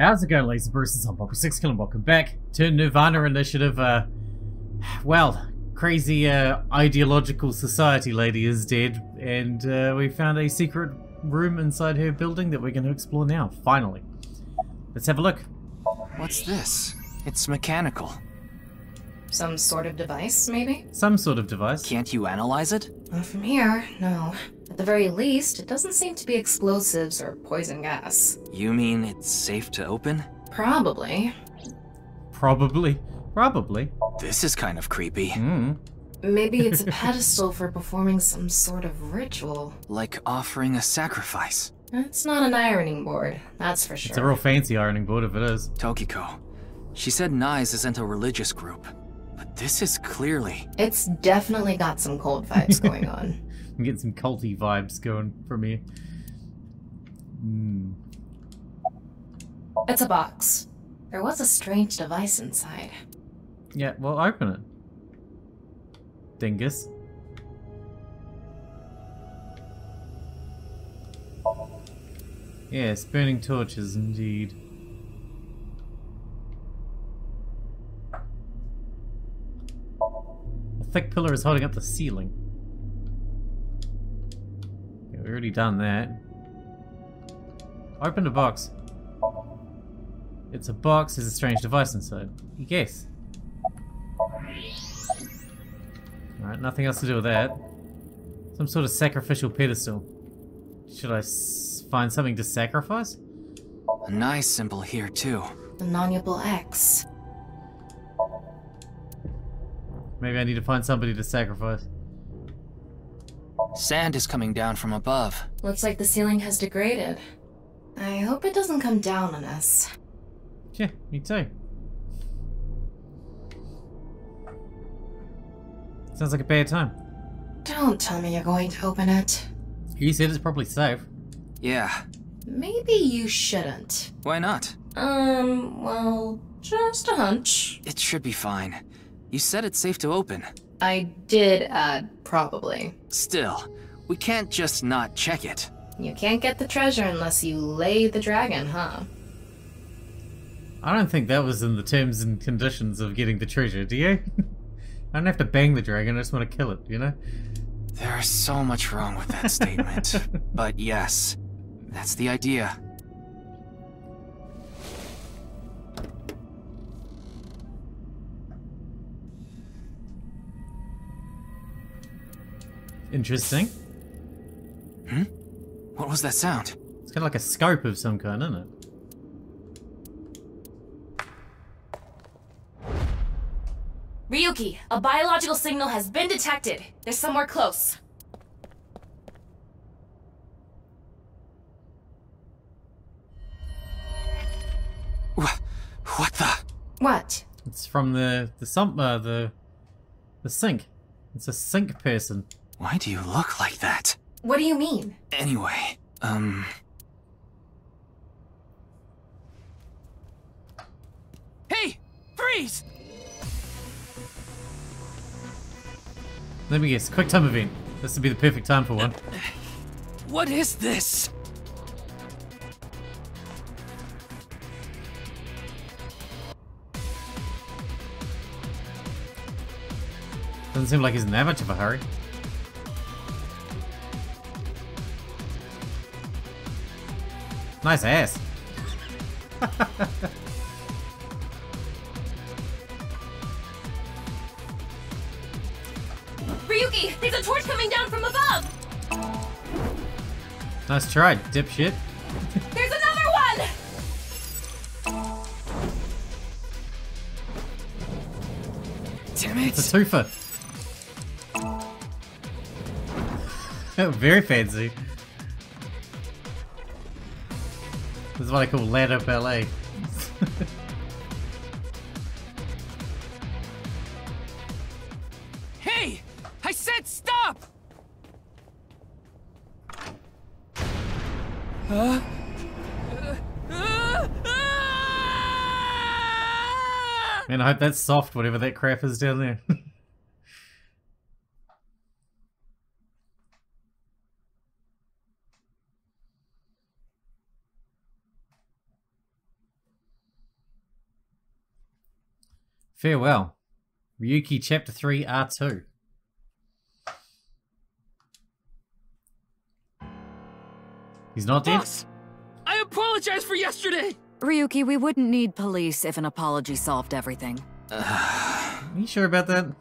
How's it going, Laser Bruces? I'm Bobby Six and welcome back to Nirvana Initiative. Uh, well, crazy uh, ideological society lady is dead, and uh, we found a secret room inside her building that we're going to explore now. Finally, let's have a look. What's this? It's mechanical. Some sort of device, maybe? Some sort of device. Can't you analyze it? Not from here, no. At the very least, it doesn't seem to be explosives or poison gas. You mean it's safe to open? Probably. Probably. Probably. This is kind of creepy. Hmm. Maybe it's a pedestal for performing some sort of ritual. Like offering a sacrifice. It's not an ironing board, that's for sure. It's a real fancy ironing board if it is. Tokiko. She said Nyes isn't a religious group. But this is clearly... It's definitely got some cold vibes going on. I'm getting some culty vibes going for me. Hmm. It's a box. There was a strange device inside. Yeah, well, open it. Dingus. Yes, burning torches indeed. Thick pillar is holding up the ceiling. Yeah, we've already done that. Open the box. It's a box, there's a strange device inside. Yes. Alright, nothing else to do with that. Some sort of sacrificial pedestal. Should I find something to sacrifice? A nice symbol here, too. The Nonable X. Maybe I need to find somebody to sacrifice. Sand is coming down from above. Looks like the ceiling has degraded. I hope it doesn't come down on us. Yeah, me too. Sounds like a bad time. Don't tell me you're going to open it. You said it's probably safe. Yeah. Maybe you shouldn't. Why not? Um, well, just a hunch. It should be fine. You said it's safe to open. I did add probably. Still, we can't just not check it. You can't get the treasure unless you lay the dragon, huh? I don't think that was in the terms and conditions of getting the treasure, do you? I don't have to bang the dragon, I just want to kill it, you know? There's so much wrong with that statement. but yes, that's the idea. Interesting. Hmm? What was that sound? It's kind of like a scope of some kind, isn't it? Ryuki, a biological signal has been detected. They're somewhere close. What? What the? What? It's from the the sump uh, the the sink. It's a sink person. Why do you look like that? What do you mean? Anyway, um... Hey! Freeze! Let me guess, quick time event. This would be the perfect time for one. What is this? Doesn't seem like he's in that much of a hurry. Nice ass. Ryuki, there's a torch coming down from above! Nice try, dipshit. There's another one! Damn it! It's a twofer. Very fancy. This is what I call ladder ballet. Hey! I said stop! Huh? Man, I hope that's soft, whatever that crap is down there. Farewell. Ryuki Chapter 3 R2. He's not dead? Boss! I apologize for yesterday! Ryuki, we wouldn't need police if an apology solved everything. Are you sure about that?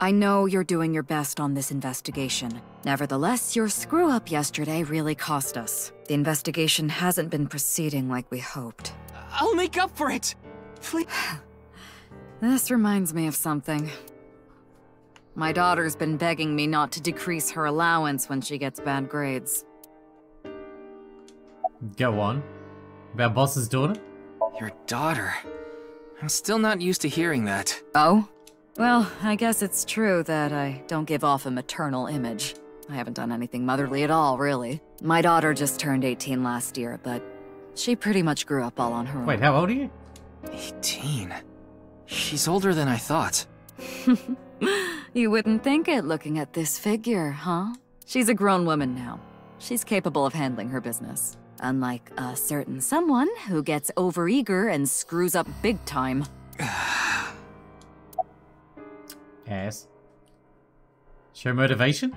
I know you're doing your best on this investigation. Nevertheless, your screw up yesterday really cost us. The investigation hasn't been proceeding like we hoped. I'll make up for it! Please. This reminds me of something. My daughter's been begging me not to decrease her allowance when she gets bad grades. Go on. About boss's daughter? Your daughter. I'm still not used to hearing that. Oh? Well, I guess it's true that I don't give off a maternal image. I haven't done anything motherly at all, really. My daughter just turned 18 last year, but she pretty much grew up all on her Wait, own. Wait, how old are you? 18. She's older than I thought. you wouldn't think it looking at this figure, huh? She's a grown woman now. She's capable of handling her business. Unlike a certain someone who gets overeager and screws up big time. Ass. Show motivation?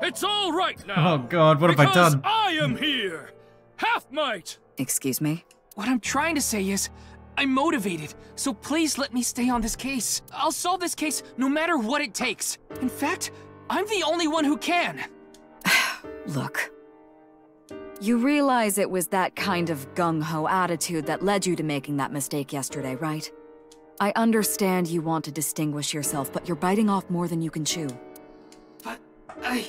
It's all right now! Oh god, what have I because done? I am here! Half might! Excuse me? What I'm trying to say is, I'm motivated, so please let me stay on this case. I'll solve this case no matter what it takes. In fact, I'm the only one who can. Look. You realize it was that kind of gung-ho attitude that led you to making that mistake yesterday, right? I understand you want to distinguish yourself, but you're biting off more than you can chew. But I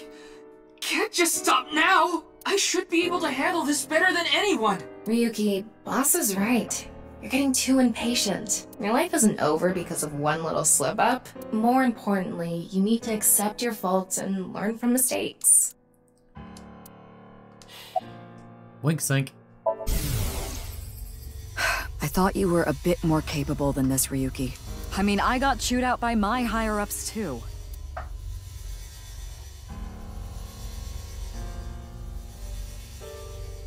can't just stop now. I should be able to handle this better than anyone. Ryuki, boss is right. You're getting too impatient. Your life isn't over because of one little slip up. More importantly, you need to accept your faults and learn from mistakes. Wink sync. I thought you were a bit more capable than this, Ryuki. I mean, I got chewed out by my higher-ups, too.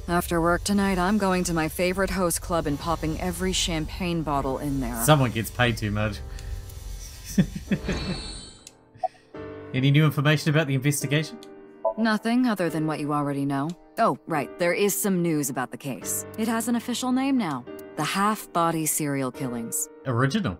After work tonight, I'm going to my favorite host club and popping every champagne bottle in there. Someone gets paid too much. Any new information about the investigation? Nothing other than what you already know. Oh, right, there is some news about the case. It has an official name now. The Half-Body Serial Killings. Original.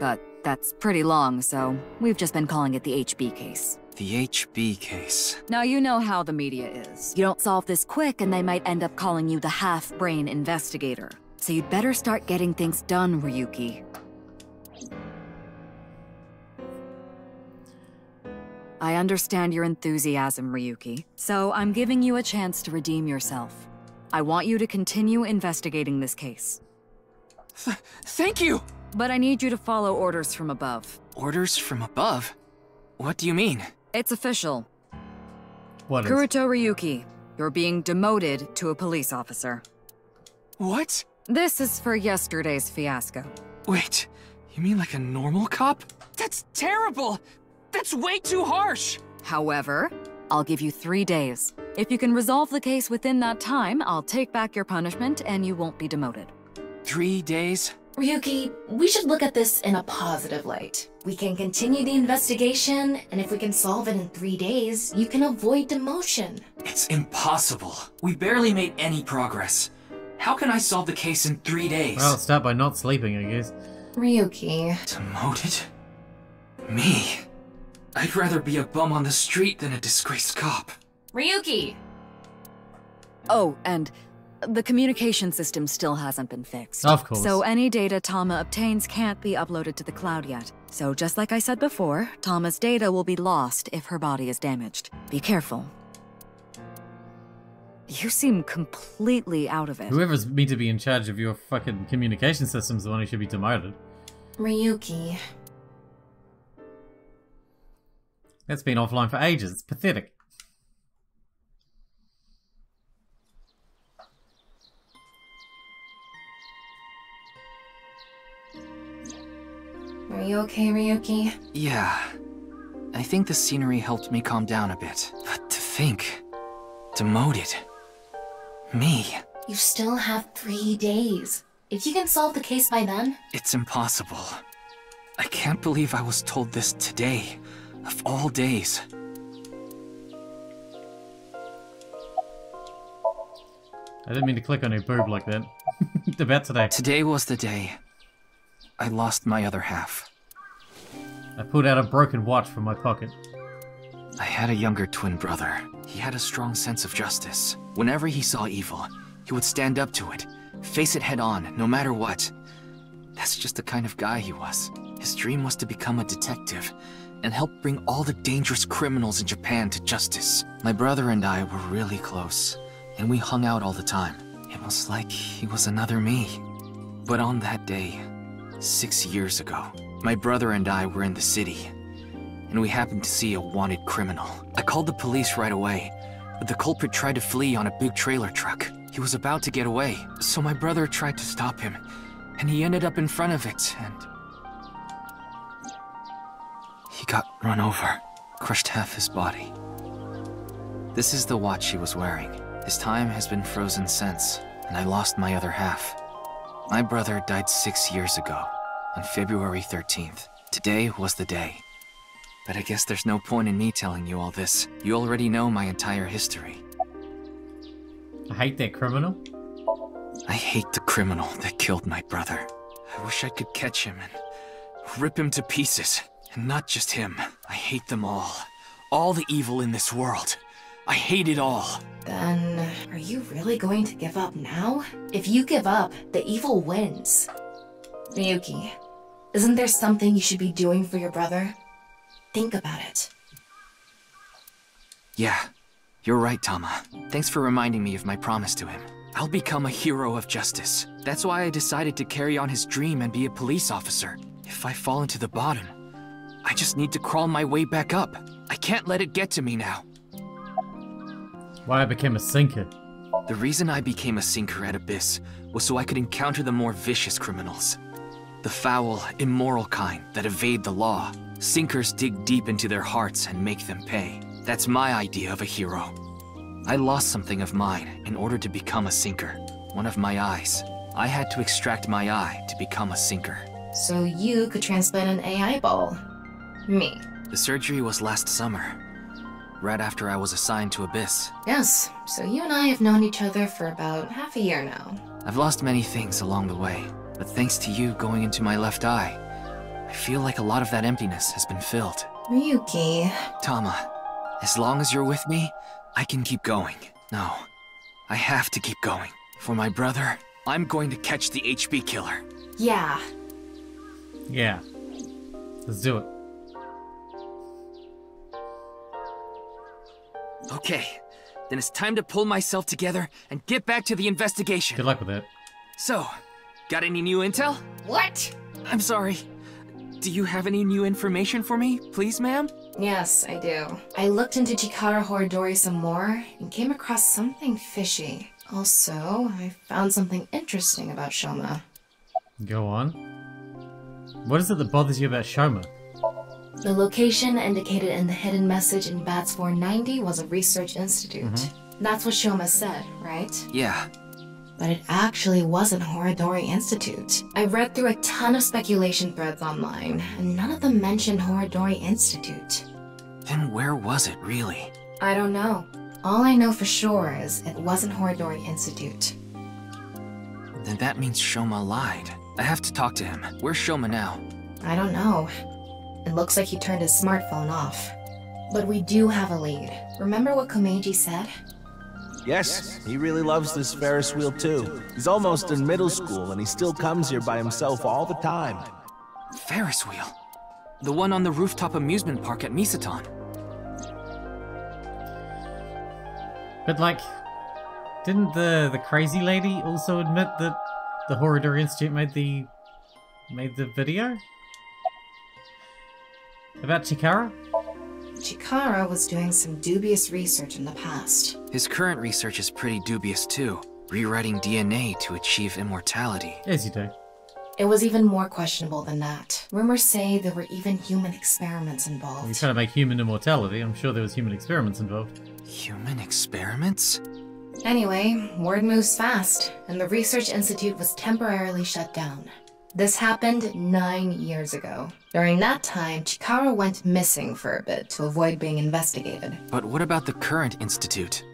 But that's pretty long, so we've just been calling it the HB case. The HB case. Now you know how the media is. You don't solve this quick and they might end up calling you the half-brain investigator. So you'd better start getting things done, Ryuki. I understand your enthusiasm, Ryuki, so I'm giving you a chance to redeem yourself. I want you to continue investigating this case. Thank you. But I need you to follow orders from above. Orders from above? What do you mean? It's official. What Kuruto Ryuki, you're being demoted to a police officer. What? This is for yesterday's fiasco. Wait, you mean like a normal cop? That's terrible! That's way too harsh! However, I'll give you three days. If you can resolve the case within that time, I'll take back your punishment and you won't be demoted. Three days? Ryuki, we should look at this in a positive light. We can continue the investigation, and if we can solve it in three days, you can avoid demotion. It's impossible. We barely made any progress. How can I solve the case in three days? Well, start by not sleeping, I guess. Ryuki, Demoted? Me? I'd rather be a bum on the street than a disgraced cop. Ryuki! Oh, and the communication system still hasn't been fixed. Of course. So any data Tama obtains can't be uploaded to the cloud yet. So just like I said before, Tama's data will be lost if her body is damaged. Be careful. You seem completely out of it. Whoever's meant to be in charge of your fucking communication system's is the one who should be demoted. Ryuki. That's been offline for ages. It's pathetic. Are you okay, Ryuki? Yeah. I think the scenery helped me calm down a bit. But to think... Demoted. Me. You still have three days. If you can solve the case by then, It's impossible. I can't believe I was told this today, of all days. I didn't mean to click on your boob like that. About today. Today was the day I lost my other half. I pulled out a broken watch from my pocket. I had a younger twin brother. He had a strong sense of justice. Whenever he saw evil, he would stand up to it, face it head on, no matter what. That's just the kind of guy he was. His dream was to become a detective and help bring all the dangerous criminals in Japan to justice. My brother and I were really close, and we hung out all the time. It was like he was another me. But on that day, six years ago, my brother and I were in the city, and we happened to see a wanted criminal. I called the police right away, but the culprit tried to flee on a big trailer truck. He was about to get away, so my brother tried to stop him, and he ended up in front of it, and... He got run over, crushed half his body. This is the watch he was wearing. His time has been frozen since, and I lost my other half. My brother died six years ago, on February 13th. Today was the day. But I guess there's no point in me telling you all this. You already know my entire history. I hate that criminal. I hate the criminal that killed my brother. I wish I could catch him and rip him to pieces. And not just him. I hate them all. All the evil in this world. I hate it all. Then, are you really going to give up now? If you give up, the evil wins. Ryuki, isn't there something you should be doing for your brother? Think about it. Yeah, you're right, Tama. Thanks for reminding me of my promise to him. I'll become a hero of justice. That's why I decided to carry on his dream and be a police officer. If I fall into the bottom, I just need to crawl my way back up. I can't let it get to me now. Why I became a sinker. The reason I became a sinker at ABIS was so I could encounter the more vicious criminals. The foul, immoral kind that evade the law. Sinkers dig deep into their hearts and make them pay. That's my idea of a hero. I lost something of mine in order to become a sinker. One of my eyes. I had to extract my eye to become a sinker. So you could transplant an AI ball. Me. The surgery was last summer, right after I was assigned to ABIS. Yes, so you and I have known each other for about half a year now. I've lost many things along the way, but thanks to you going into my left eye, I feel like a lot of that emptiness has been filled. Ryuki. Tama, as long as you're with me, I can keep going. No, I have to keep going. For my brother, I'm going to catch the HB killer. Yeah. Yeah. Let's do it. Okay, then it's time to pull myself together and get back to the investigation. Good luck with it. So, got any new intel? What? I'm sorry. Do you have any new information for me, please, ma'am? Yes, I do. I looked into Chikara Horidori some more and came across something fishy. Also, I found something interesting about Shoma. Go on. What is it that bothers you about Shoma? The location indicated in the hidden message in BATS 490 was a research institute. Mm-hmm. That's what Shoma said, right? Yeah, But it actually wasn't Horidori Institute. I read through a ton of speculation threads online, and none of them mentioned Horidori Institute. then where was it really? I don't know. All I know for sure is it wasn't Horidori Institute. Then that means Shoma lied. I have to talk to him. Where's Shoma now? I don't know. It looks like he turned his smartphone off. But we do have a lead. Remember what Komeiji said? Yes, he really loves this Ferris wheel too. He's almost in middle school and he still comes here by himself all the time. Ferris wheel. The one on the rooftop amusement park at Misaton. But like, didn't the the crazy lady also admit that the Horidori Institute made the made the video about Chikara? Chikara was doing some dubious research in the past. His current research is pretty dubious too. Rewriting DNA to achieve immortality. As you do. It was even more questionable than that. Rumors say there were even human experiments You're involved. trying to make human immortality. I'm sure there was human experiments involved. Human experiments? Anyway, word moves fast, and the research institute was temporarily shut down. This happened nine years ago. During that time, Chikara went missing for a bit to avoid being investigated. But what about the current institute?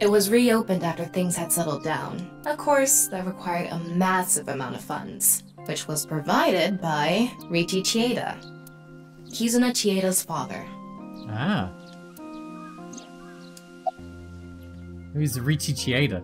It was reopened after things had settled down. Of course, that required a massive amount of funds, which was provided by Richi Chieda. Kizuna Chieda's father. Ah. Who's Richi Chieda?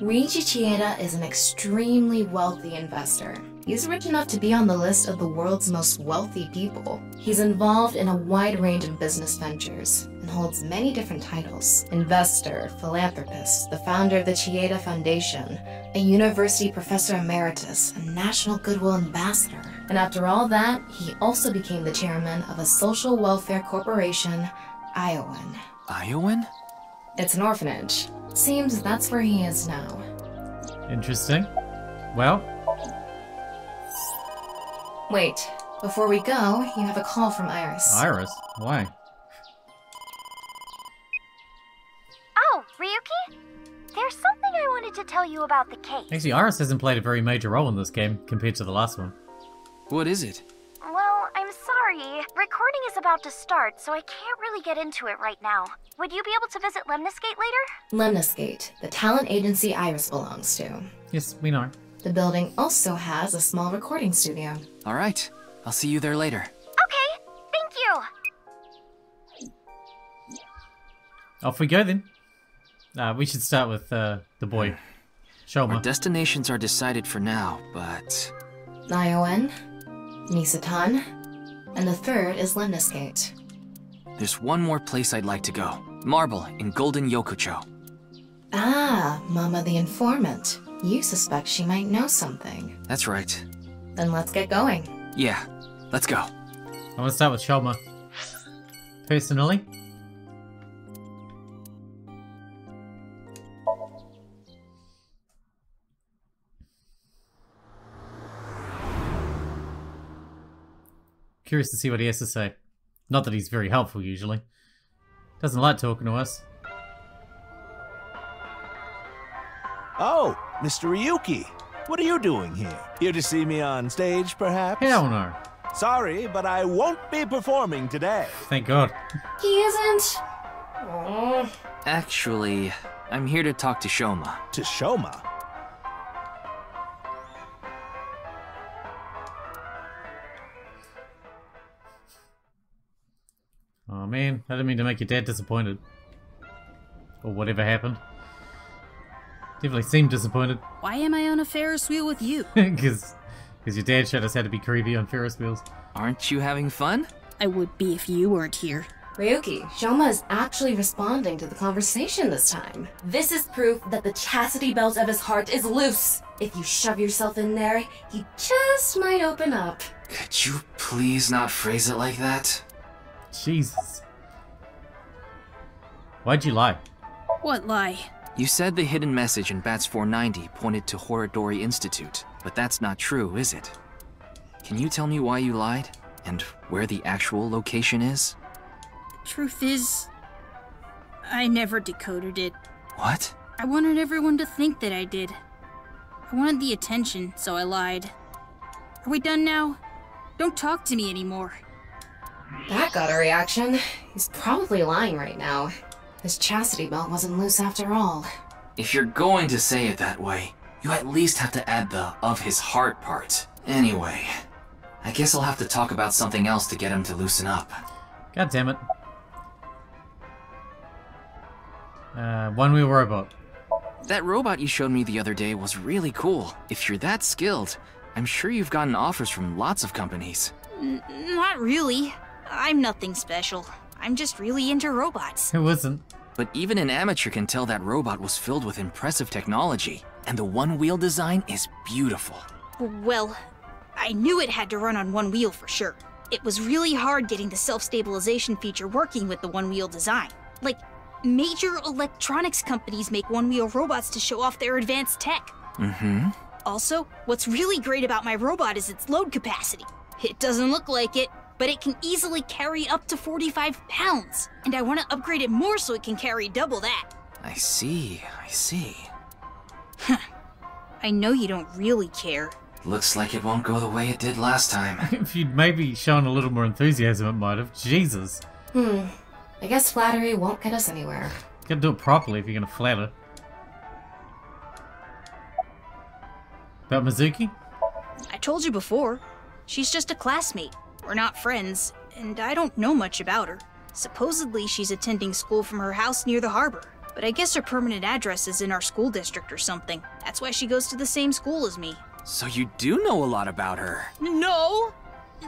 Richi Chieda is an extremely wealthy investor. He's rich enough to be on the list of the world's most wealthy people. He's involved in a wide range of business ventures and holds many different titles investor, philanthropist, the founder of the Chieda Foundation, a university professor emeritus, a national goodwill ambassador. And after all that, he also became the chairman of a social welfare corporation, Iowan. Iowan? It's an orphanage. Seems that's where he is now. Interesting. Well, Wait, before we go, you have a call from Iris. Iris. Why? Oh, Ryuki? There's something I wanted to tell you about the case. Actually, Iris hasn't played a very major role in this game compared to the last one. What is it? Well, I'm sorry. Recording is about to start, so I can't really get into it right now. Would you be able to visit Lemniscate later? Lemniscate, the talent agency Iris belongs to. Yes, we know. The building also has a small recording studio. All right. I'll see you there later. Okay, thank you. Off we go then. Uh, we should start with uh, the boy, Shoma. Our destinations are decided for now, but Iowan, Misatan, and the third is Lemniscate. there's one more place I'd like to go. Marble in Golden Yokocho. Ah, Mama the informant. You suspect she might know something. That's right. Then let's get going. Yeah, let's go. I want to start with Shoma. Personally, curious to see what he has to say. Not that he's very helpful usually. Doesn't like talking to us. Oh, Mr. Ryuki. What are you doing here? Here to see me on stage, perhaps? Hell no. Sorry, but I won't be performing today. Thank God. He isn't. Actually, I'm here to talk to Shoma. To Shoma. Man, I didn't mean to make your dad disappointed. Or whatever happened. Definitely seemed disappointed. Why am I on a Ferris wheel with you? Because because your dad showed us how to be creepy on Ferris wheels. Aren't you having fun? I would be if you weren't here. Ryuki, Shoma is actually responding to the conversation this time. This is proof that the chastity belt of his heart is loose. If you shove yourself in there, He just might open up. Could you please not phrase it like that? Jesus. Why'd you lie? What lie? You said the hidden message in Bats 490 pointed to Horidori Institute, but that's not true, is it? Can you tell me why you lied? And where the actual location is? Truth is, I never decoded it. What? I wanted everyone to think that I did. I wanted the attention, so I lied. Are we done now? Don't talk to me anymore. That got a reaction. He's probably lying right now. His chastity belt wasn't loose after all. If you're going to say it that way, you at least have to add the of his heart part. Anyway, I guess I'll have to talk about something else to get him to loosen up. God damn it. Uh, one wheel robot. That robot you showed me the other day was really cool. If you're that skilled, I'm sure you've gotten offers from lots of companies. N- not really. I'm nothing special. I'm just really into robots. Who wasn't? But even an amateur can tell that robot was filled with impressive technology, and the one wheel design is beautiful. Well, I knew it had to run on one wheel for sure. It was really hard getting the self stabilization feature working with the one wheel design. Like, major electronics companies make one wheel robots to show off their advanced tech. Mm hmm. Also, what's really great about my robot is its load capacity. It doesn't look like it, but it can easily carry up to 45 pounds. And I want to upgrade it more so it can carry double that. I see, I see. Huh. I know you don't really care, Looks like it won't go the way it did last time. if you'd maybe shown a little more enthusiasm, it might have. Jesus. Hmm. I guess flattery won't get us anywhere. You Gotta do it properly if you're gonna flatter. About Mizuki? I told you before. She's just a classmate. We're not friends, and I don't know much about her. Supposedly, she's attending school from her house near the harbor. But I guess her permanent address is in our school district or something. That's why she goes to the same school as me. So you do know a lot about her. No!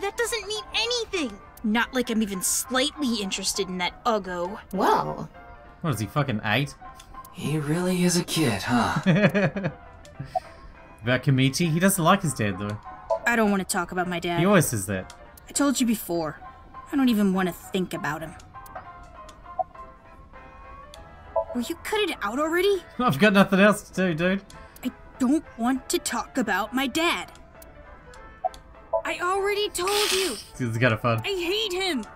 That doesn't mean anything! Not like I'm even slightly interested in that Uggo. Well, What is he, fucking eight? He really is a kid, huh? About Komeiji? He doesn't like his dad, though. I don't want to talk about my dad. He always says that. I told you before. I don't even want to think about him. Will you cut it out already? I've got nothing else to do, dude. I don't want to talk about my dad. I already told you. This is kind of fun. I hate him.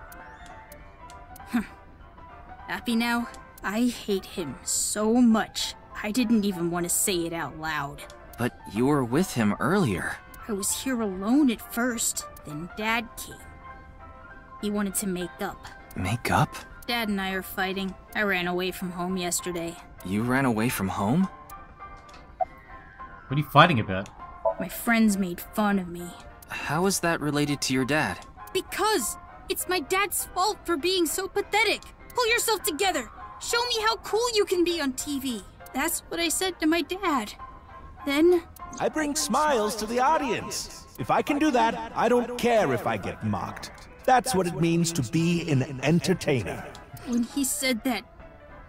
Huh. Happy now? I hate him so much. I didn't even want to say it out loud. but you were with him earlier. I was here alone at first, then Dad came. He wanted to make up. Make up? Dad and I are fighting. I ran away from home yesterday. You ran away from home? What are you fighting about? My friends made fun of me. How is that related to your dad? Because it's my dad's fault for being so pathetic. Pull yourself together. Show me how cool you can be on TV. That's what I said to my dad. Then I bring smiles to the audience. If I can do that, I don't care if I get mocked. That's what it means to be an entertainer. when he said that,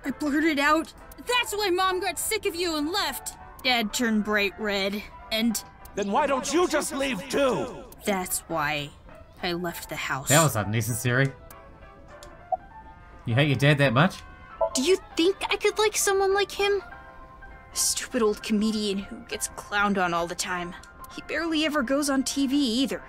I blurted out, That's why mom got sick of you and left. Dad turned bright red, and Then why don't you just leave too? that's why I left the house. That was unnecessary. You hate your dad that much? Do you think I could like someone like him? A stupid old comedian who gets clowned on all the time. He barely ever goes on TV either.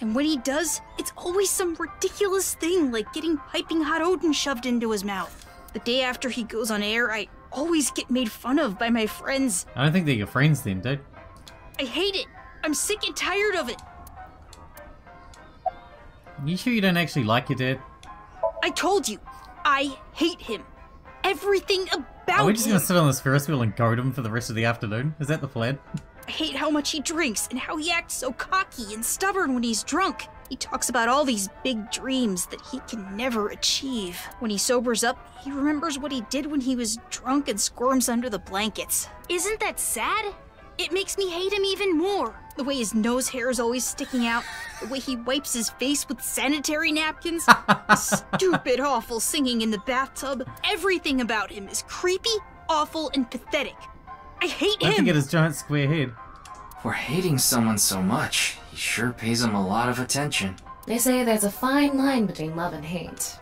And when he does, it's always some ridiculous thing like getting piping hot oden shoved into his mouth. The day after he goes on air, I always get made fun of by my friends. I don't think they're your friends then, dude. I hate it. I'm sick and tired of it. You sure you don't actually like your dad? I told you, I hate him. Everything about Are we just him. gonna sit on this Ferris wheel and goad him for the rest of the afternoon? Is that the plan? I hate how much he drinks and how he acts so cocky and stubborn when he's drunk. He talks about all these big dreams that he can never achieve. When he sobers up, he remembers what he did when he was drunk and squirms under the blankets. Isn't that sad? It makes me hate him even more. The way his nose hair is always sticking out, the way he wipes his face with sanitary napkins, stupid, awful singing in the bathtub. Everything about him is creepy, awful, and pathetic. I hate Don't him. forget his giant square head. For hating someone so much, he sure pays him a lot of attention. they say there's a fine line between love and hate.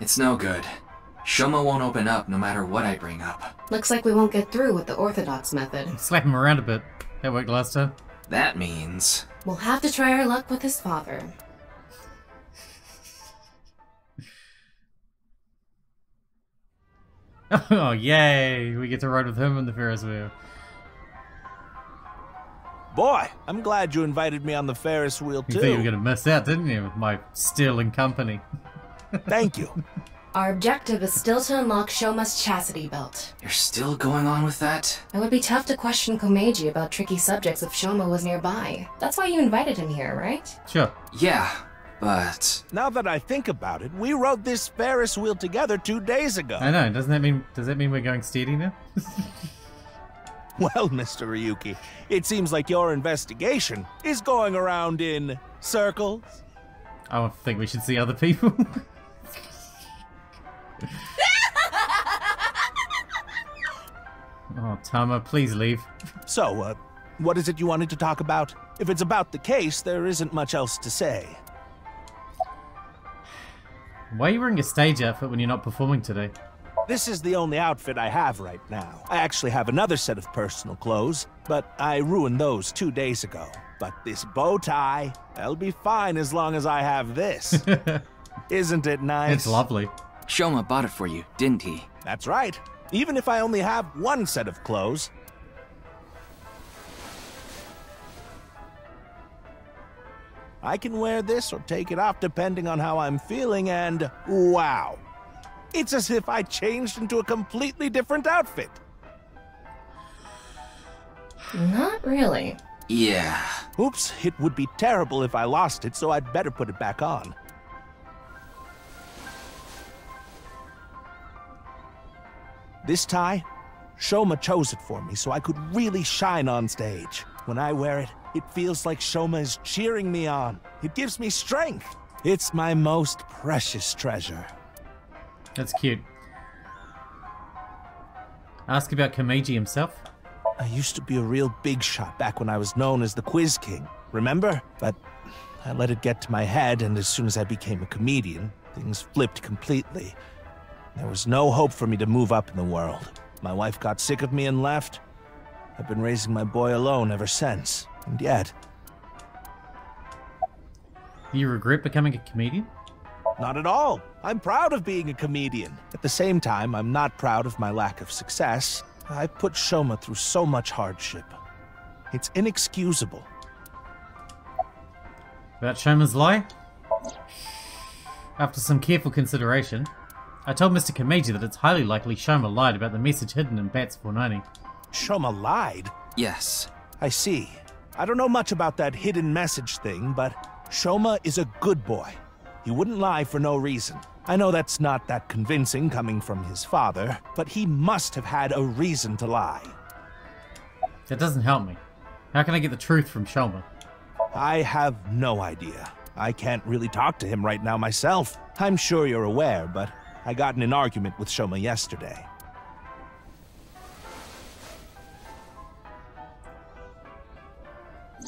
It's no good. Shoma won't open up no matter what I bring up. Looks like we won't get through with the orthodox method. Slap him around a bit. That worked last time. That means We'll have to try our luck with his father. Oh, yay! We get to ride with him in the Ferris wheel. Boy, I'm glad you invited me on the Ferris wheel too. You thought you were gonna miss out, didn't you, with my sterling company? Thank you. Our objective is still to unlock Shoma's chastity belt. you're still going on with that? It would be tough to question Komeiji about tricky subjects if Shoma was nearby. That's why you invited him here, right? Sure. Yeah, but Now that I think about it, we rode this Ferris wheel together two days ago. I know. Doesn't that mean? Does that mean we're going steady now? Well, Mr. Ryuki, it seems like your investigation is going around in circles. I don't think we should see other people. oh, Tama, please leave. So, uh, what is it you wanted to talk about? If it's about the case, there isn't much else to say. Why are you wearing a stage outfit when you're not performing today? This is the only outfit I have right now. I actually have another set of personal clothes, but I ruined those two days ago. But this bow tie, I'll be fine as long as I have this. Isn't it nice? It's lovely. Shoma bought it for you, didn't he? That's right. Even if I only have one set of clothes. I can wear this or take it off depending on how I'm feeling, and wow. It's as if I changed into a completely different outfit. Not really. Yeah. Oops, it would be terrible if I lost it, so I'd better put it back on. This tie, Shoma chose it for me so I could really shine on stage. When I wear it, it feels like Shoma is cheering me on. It gives me strength. It's my most precious treasure. That's cute. Ask about Komeiji himself. I used to be a real big shot back when I was known as the Quiz King, remember? But I let it get to my head, and as soon as I became a comedian, things flipped completely. There was no hope for me to move up in the world. My wife got sick of me and left. I've been raising my boy alone ever since, and yet... Do you regret becoming a comedian? Not at all. I'm proud of being a comedian. At the same time, I'm not proud of my lack of success. I put Shoma through so much hardship. It's inexcusable. About Shoma's lie? After some careful consideration, I told Mr. Komeiji that it's highly likely Shoma lied about the message hidden in Bats 490. Shoma lied? Yes. I see. I don't know much about that hidden message thing, but Shoma is a good boy. He wouldn't lie for no reason. I know that's not that convincing coming from his father, but he must have had a reason to lie. That doesn't help me. How can I get the truth from Shoma? I have no idea. I can't really talk to him right now myself. I'm sure you're aware, but I got in an argument with Shoma yesterday.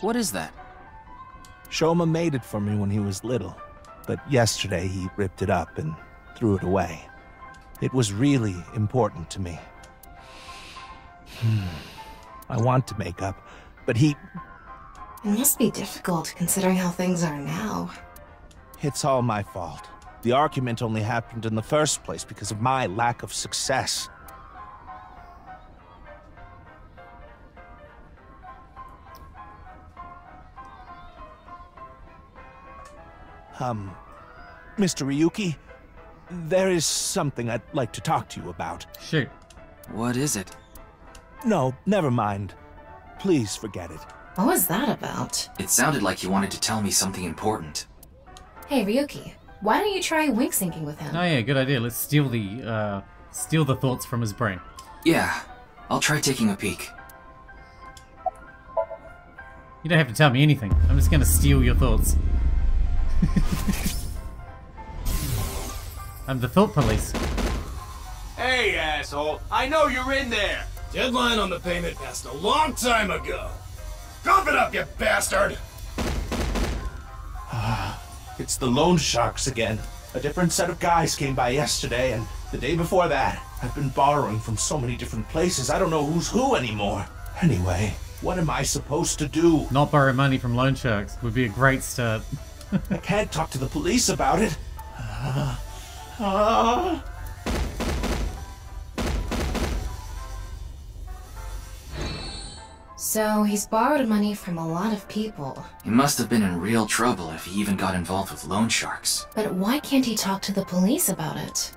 What is that? Shoma made it for me when he was little, but yesterday he ripped it up and threw it away. It was really important to me. Hmm. I want to make up, but he... It must be difficult considering how things are now. It's all my fault. The argument only happened in the first place because of my lack of success. Um, Mr. Ryuki, there is something I'd like to talk to you about. Shoot. What is it? No, never mind. Please forget it. What was that about? It sounded like you wanted to tell me something important. Hey, Ryuki, why don't you try wink syncing with him? Oh yeah, good idea. Let's steal the uh, steal the thoughts from his brain. Yeah, I'll try taking a peek. You don't have to tell me anything. I'm just gonna steal your thoughts. I'm the thought police. Hey, asshole! I know you're in there! Deadline on the payment passed a long time ago! Cough it up, you bastard! It's the loan sharks again. A different set of guys came by yesterday, and the day before that. I've been borrowing from so many different places, I don't know who's who anymore. Anyway, what am I supposed to do? Not borrow money from loan sharks would be a great start. I can't talk to the police about it. Uh, uh. So he's borrowed money from a lot of people. He must have been in real trouble if he even got involved with loan sharks. But why can't he talk to the police about it?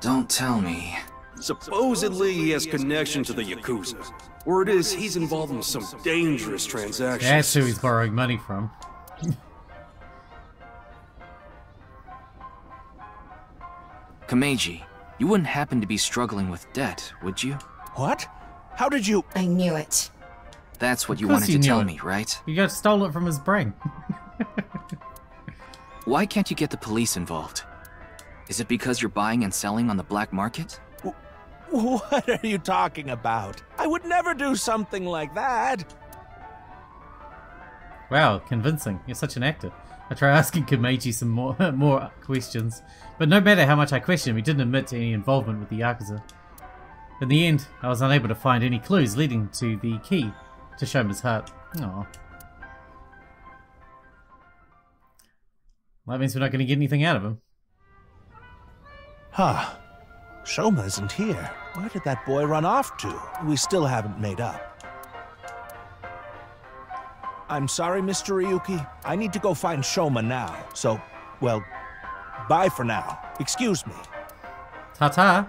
Don't tell me. Supposedly he has connection to the Yakuza. Word is he's involved in some dangerous transactions. That's who he's borrowing money from. Komeiji, you wouldn't happen to be struggling with debt, would you? What? How did you... I knew it. That's what you wanted you to tell it. me, right? You got stole it from his brain. Why can't you get the police involved? Is it because you're buying and selling on the black market? What are you talking about? I would never do something like that. Wow, convincing. You're such an actor. I try asking Komeiji some more more questions, but no matter how much I questioned he didn't admit to any involvement with the Yakuza. In the end, I was unable to find any clues leading to the key to Shoma's heart. Aww. That means we're not going to get anything out of him. Huh. Shoma isn't here. Where did that boy run off to? We still haven't made up. I'm sorry, Mr. Ryuki. I need to go find Shoma now. So, well, bye for now. Excuse me. Ta-ta.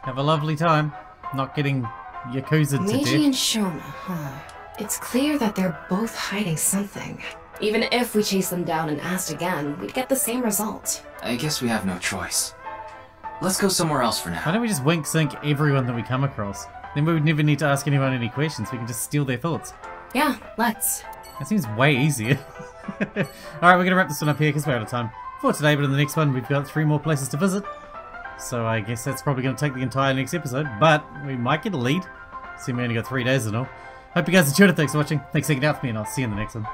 Have a lovely time. Not getting Yakuza Komeiji death. and Shoma, huh? It's clear that they're both hiding something. Even if we chase them down and asked again, we'd get the same result. I guess we have no choice. Let's go somewhere else for now. Why don't we just wink Psync everyone that we come across? Then we would never need to ask anyone any questions. We can just steal their thoughts. Yeah, let's. That seems way easier. Alright, we're going to wrap this one up here because we're out of time for today, but in the next one we've got three more places to visit. So I guess that's probably going to take the entire next episode, but we might get a lead. See, we only got three days and all. Hope you guys enjoyed it. Thanks for watching. Thanks for hanging out with me, and I'll see you in the next one.